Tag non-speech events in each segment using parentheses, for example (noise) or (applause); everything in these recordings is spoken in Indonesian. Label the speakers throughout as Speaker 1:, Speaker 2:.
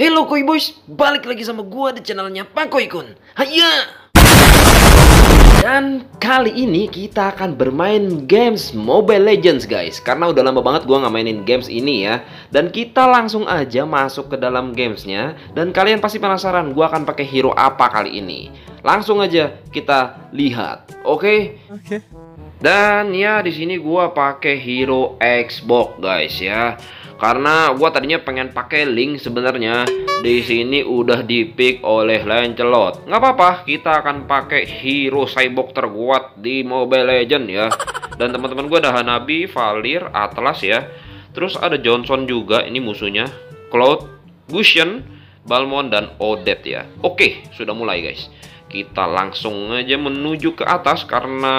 Speaker 1: Hello Koi Boys, balik lagi sama gua di channelnya Pakoy Kun. Haya! Dan kali ini kita akan bermain games Mobile Legends guys Karena udah lama banget gua nggak mainin games ini ya Dan kita langsung aja masuk ke dalam gamesnya Dan kalian pasti penasaran gua akan pakai hero apa kali ini Langsung aja kita lihat, oke? Okay? Oke okay. Dan ya di sini gua pakai hero Xbox guys ya karena gua tadinya pengen pakai link sebenarnya di sini udah dipick oleh Lancelot. Nggak apa-apa, kita akan pakai hero cyborg terkuat di Mobile Legend ya. Dan teman-teman gua ada Hanabi, Valir, Atlas ya. Terus ada Johnson juga, ini musuhnya. Cloud, Gusion, Balmon dan Odette ya. Oke, sudah mulai guys. Kita langsung aja menuju ke atas karena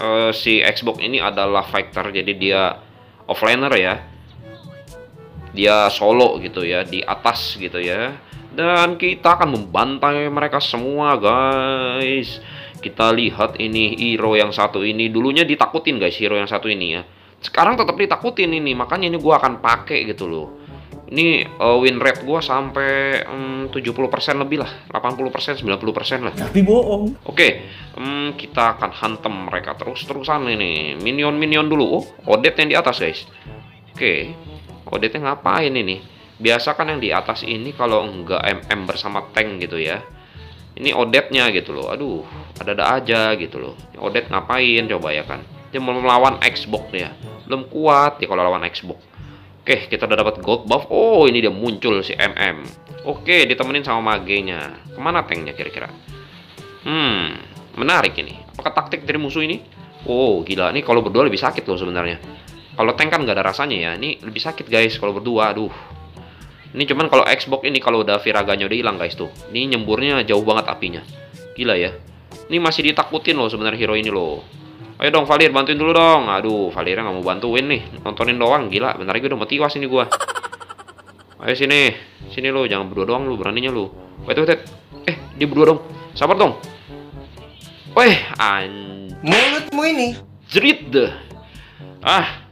Speaker 1: uh, si Xbox ini adalah fighter jadi dia offlaner ya dia solo gitu ya di atas gitu ya. Dan kita akan membantai mereka semua guys. Kita lihat ini hero yang satu ini. Dulunya ditakutin guys hero yang satu ini ya. Sekarang tetap ditakutin ini makanya ini gua akan pakai gitu loh. Ini uh, win rate gua sampai um, 70% lebih lah. 80% 90% lah.
Speaker 2: Tapi bohong.
Speaker 1: Oke okay, um, kita akan hantem mereka terus-terusan ini. Minion-minion dulu. Oh Odette yang di atas guys. Oke. okay. Odette ngapain ini? Biasa kan yang di atas ini kalau enggak MM bersama tank gitu ya. Ini Odette-nya gitu loh. Aduh, ada-ada aja gitu loh. Odette ngapain coba ya kan? Dia mau melawan Xbox ya. Belum kuat ya kalau lawan Xbox. Oke, kita udah dapat gold buff. Oh, ini dia muncul si MM. Oke, ditemenin sama magenya. Ke mana tanknya kira-kira? Hmm, menarik ini. Apakah taktik dari musuh ini? Oh, gila. Ini kalau berdua lebih sakit loh sebenarnya. Kalau tank kan nggak ada rasanya ya. Ini lebih sakit guys kalau berdua. Aduh. Ini cuman kalau Xbox ini kalau udah viraganya udah hilang guys tuh. Ini nyemburnya jauh banget apinya. Gila ya. Ini masih ditakutin loh sebenarnya hero ini loh. Ayo dong Valir bantuin dulu dong. Aduh, Valirnya nggak mau bantuin nih. Nontonin doang. Gila, bentar lagi udah mau tiwas ini gua. Ayo sini. Sini lo, jangan berdua doang lu, beraninya lu. Wait, wait, wait. Eh, dia berdua dong. Sabar dong. Weh, an...
Speaker 2: Mulutmu ini.
Speaker 1: Jerit deh. Ah,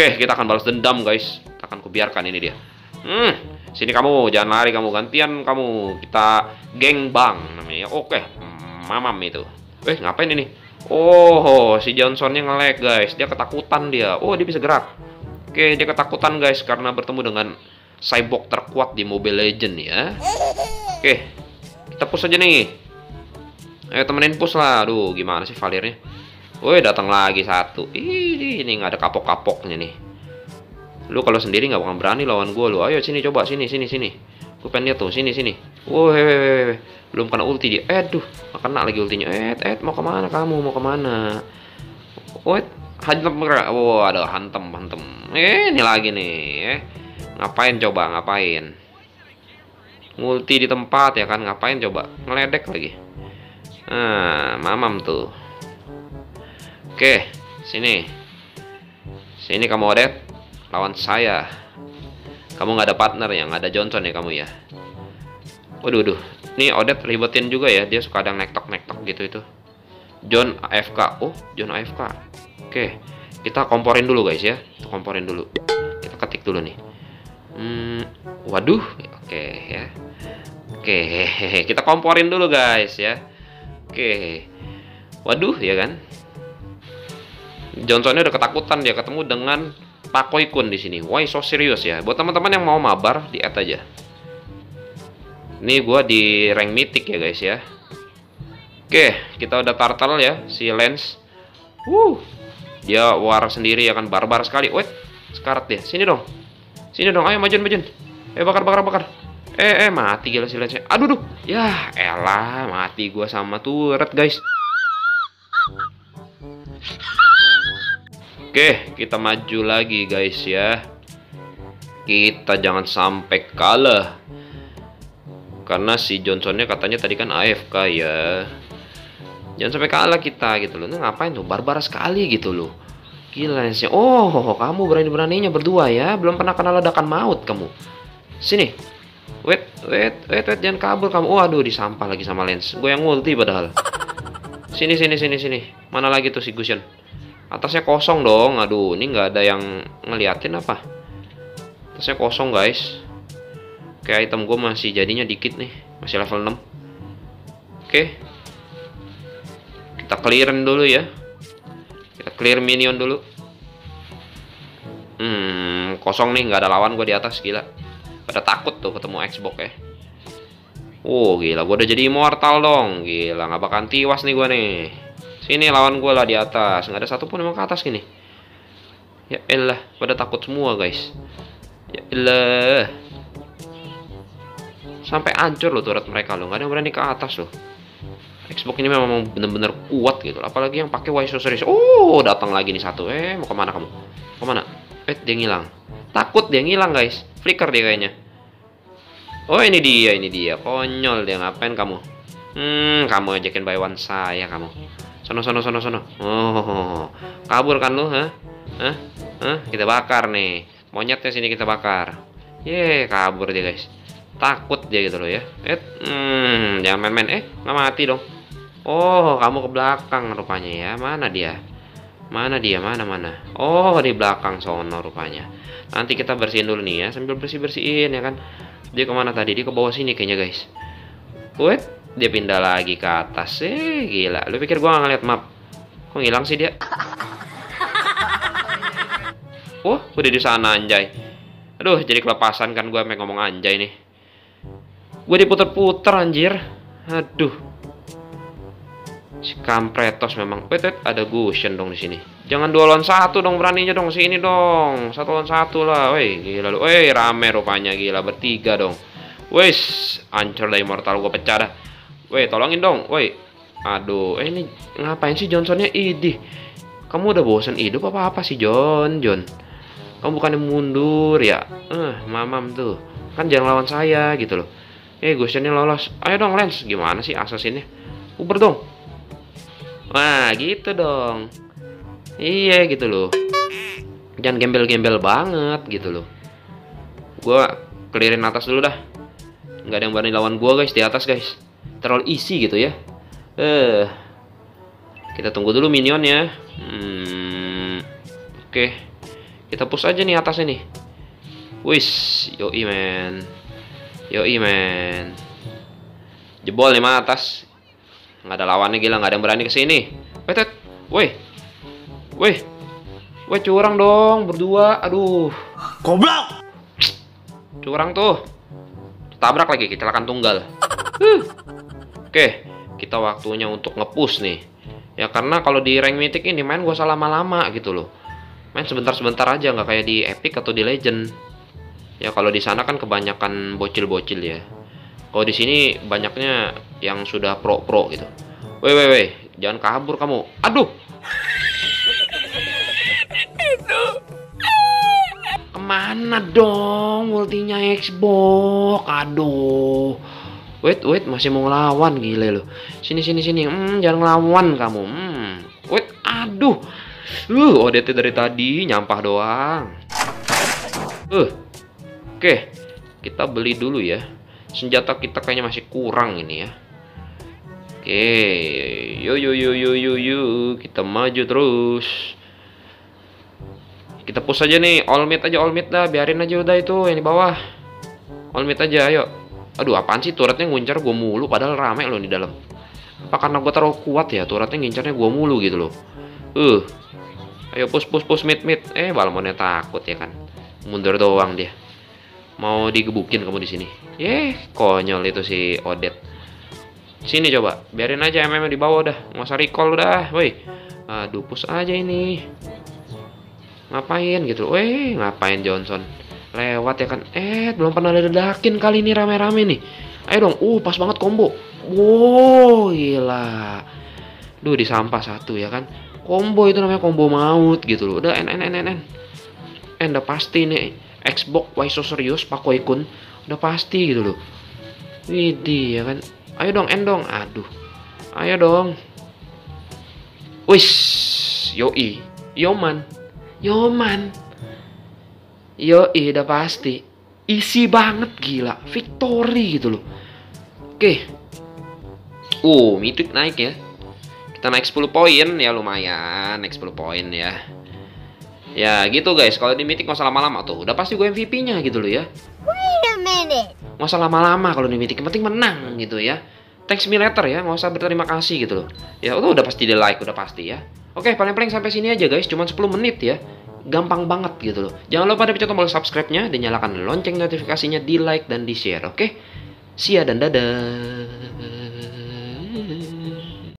Speaker 1: Oke, kita akan balas dendam, guys. Kita akan kubiarkan ini dia. Hmm, sini kamu, jangan lari kamu. Gantian kamu. Kita geng bang namanya. Oke, mamam itu. Eh, ngapain ini? Oh, si Johnsonnya nge-lag, guys. Dia ketakutan dia. Oh, dia bisa gerak. Oke, dia ketakutan, guys, karena bertemu dengan cyborg terkuat di Mobile Legend ya. Oke, kita push aja nih. Ayo temenin push lah. Aduh, gimana sih Valirnya? Woi datang lagi satu. Ih, ini nggak ada kapok-kapoknya nih. Lu kalau sendiri nggak bakal berani lawan gue lu. Ayo sini coba sini sini sini. Gue pengen lihat tuh sini sini. Woi, belum kena ulti dia. Eh, duh, kena lagi ultinya. Eh, eh, mau ke mana kamu? Mau ke mana? Woi, hantem merah. Wow, ada hantem hantem. Eh, ini lagi nih. Eh, ngapain coba? Ngapain? Multi di tempat ya kan? Ngapain coba? Ngeledek lagi. Nah, mamam tuh. Oke, sini. Sini kamu Odet. Lawan saya. Kamu nggak ada partner ya, nggak ada Johnson ya kamu ya. Waduh, waduh. Ini Odet ribetin juga ya. Dia suka ada nektok-nektok gitu itu. John AFK. Oh, John AFK. Oke, kita komporin dulu guys ya. Kita komporin dulu. Kita ketik dulu nih. Hmm, waduh. Oke ya. Oke, (laughs) kita komporin dulu guys ya. Oke. Waduh ya kan. Johnsonnya udah ketakutan dia ketemu dengan Pakoy Kun di sini. Why so serius ya? Buat teman-teman yang mau mabar di add aja. Ini gue di rank mythic ya guys ya. Oke, kita udah turtle ya si Lens. Uh, dia war sendiri ya kan barbar sekali. Wait, sekarat dia. Sini dong. Sini dong. Ayo majun majun. Eh bakar bakar bakar. Eh eh mati gila si Lensnya. Aduh duh. Ya elah mati gue sama turret guys. Oke, kita maju lagi guys ya. Kita jangan sampai kalah. Karena si Johnsonnya katanya tadi kan AFK ya. Jangan sampai kalah kita gitu loh. Nah, ngapain tuh? Barbar sekali gitu loh. Gila sih. Oh, kamu berani-beraninya berdua ya. Belum pernah kenal ledakan maut kamu. Sini. Wait, wait, wait, wait, jangan kabur kamu. Oh, aduh, disampah lagi sama Lens. Gue yang multi padahal. Sini, sini, sini, sini. Mana lagi tuh si Gusion? Atasnya kosong dong. Aduh, ini nggak ada yang ngeliatin apa? Tasnya kosong guys. Oke, item gue masih jadinya dikit nih. Masih level 6. Oke. Kita clearin dulu ya. Kita clear minion dulu. Hmm, kosong nih, nggak ada lawan gue di atas, gila. Pada takut tuh ketemu Xbox ya. Oh, gila, gue udah jadi immortal dong. Gila, nggak bakal tiwas nih gue nih. Sini lawan gue lah di atas. Nggak ada satupun emang ke atas gini. Ya elah, pada takut semua guys. Ya elah. Sampai hancur loh turret mereka loh. Nggak ada yang berani ke atas loh. Xbox ini memang bener-bener kuat gitu. Apalagi yang pakai Wise Series. Oh, datang lagi nih satu. Eh, mau ke mana kamu? Ke mana? Eh, dia ngilang. Takut dia ngilang guys. Flicker dia kayaknya. Oh, ini dia, ini dia. Konyol dia ngapain kamu? Hmm, kamu ajakin by one saya kamu. Sono sono sono sono. Oh, kabur kan lu, hah? Hah? Hah? Kita bakar nih. Monyetnya sini kita bakar. Ye, kabur dia, guys. Takut dia gitu loh ya. Eh, hmm, jangan main-main. Eh, nggak mati dong. Oh, kamu ke belakang rupanya ya. Mana dia? Mana dia? Mana mana? Oh, di belakang sono rupanya. Nanti kita bersihin dulu nih ya, sambil bersih-bersihin ya kan. Dia ke mana tadi? Dia ke bawah sini kayaknya, guys. Wait, dia pindah lagi ke atas. Eh, gila. Lu pikir gua nggak ngeliat map? Kok ngilang sih dia? (laughs) Oh, udah di sana anjay. Aduh, jadi kelepasan kan gua ngomong anjay nih. Gue diputer-puter anjir. Aduh. Si kampretos memang. Wait, wait, ada Gushen dong di sini. Jangan dua lawan satu dong beraninya dong sini dong. Satu lawan satu lah. Woi, gila lu. Woi, rame rupanya gila bertiga dong. Wes, ancur dari mortal gue pecah dah. Woi, tolongin dong. Woi. Aduh, eh ini ngapain sih Johnsonnya idih? Kamu udah bosan hidup apa apa sih John? John. Kamu bukannya mundur ya? Eh, mamam tuh. Kan jangan lawan saya gitu loh. Eh, Gushennya lolos. Ayo dong, Lens. Gimana sih assassinnya? Uber dong. Wah, gitu dong. Iya, gitu loh. Jangan gembel-gembel banget gitu loh. Gua clearin atas dulu dah. Nggak ada yang berani lawan gua, guys, di atas, guys. Terlalu easy gitu ya. Eh. Kita tunggu dulu minionnya. Hmm. Oke. Kita push aja nih atasnya nih. Wis, yoi men. Yoi men. Jebol nih mah atas. Nggak ada lawannya gila, nggak ada yang berani ke sini. Wait, woi. Woi. Woi, curang dong berdua. Aduh.
Speaker 2: Goblok.
Speaker 1: Curang tuh. Tabrak lagi kecelakaan tunggal. Uh. Oke, kita waktunya untuk ngepush nih. Ya karena kalau di rank mythic ini main gak usah lama-lama gitu loh. Main sebentar-sebentar aja nggak kayak di epic atau di legend. Ya kalau di sana kan kebanyakan bocil-bocil ya. Kalau di sini banyaknya yang sudah pro-pro gitu. Weh weh weh jangan kabur kamu. Aduh! Ke mana dong ultinya Xbox? Aduh wait wait masih mau ngelawan gile lo sini sini sini. Hmm, jangan ngelawan kamu. Hmm wait aduh. Uh ODT dari tadi nyampah doang. Uh oke. Kita beli dulu ya. Senjata kita kayaknya masih kurang ini ya. Oke. Yo yo yo yo yo yo. Kita maju terus. Kita push aja nih. All meat aja all meat dah. Biarin aja udah itu yang di bawah. All meat aja ayo aduh apaan sih? Turretnya nguncar gue mulu padahal rame loh di dalam. Apa karena gue terlalu kuat ya? Turretnya ngincarnya gue mulu gitu loh. Uh ayo push push push mid mid eh balmonnya takut ya kan? Mundur doang dia. Mau digebukin kamu di sini? Eh konyol itu si Odet sini coba biarin aja MM di bawah dah nggak usah recall udah woi. Aduh push aja ini. Ngapain gitu? Weh ngapain Johnson lewat ya kan. Eh belum pernah ledakin kali ini rame-rame nih. Ayo dong. Uh pas banget combo. Wow gila. Duh di sampah satu ya kan. Combo itu namanya combo maut gitu loh. Udah n n n n n n udah pasti nih Xbox why so serius Pak Kun udah pasti gitu loh. Widih ya kan. Ayo dong n dong. Aduh. Ayo dong. Wis yoi. Yoman. Yoman. Yo, udah pasti. Isi banget gila. Victory gitu loh. Oke. Uh, mitik naik ya. Kita naik 10 poin ya lumayan, naik 10 poin ya. Ya gitu guys, kalau di Mythic nggak usah lama-lama tuh. Udah pasti gue MVP-nya gitu loh ya.
Speaker 3: Wait a minute.
Speaker 1: Nggak usah lama-lama kalau di yang penting menang gitu ya. Thanks me later ya, nggak usah berterima kasih gitu loh. Ya itu udah pasti di like, udah pasti ya. Oke, paling-paling sampai sini aja guys, cuma 10 menit ya. Gampang banget gitu loh. Jangan lupa dipencet tombol subscribe-nya dan nyalakan lonceng notifikasinya di like dan di share, oke? See ya dan dadah.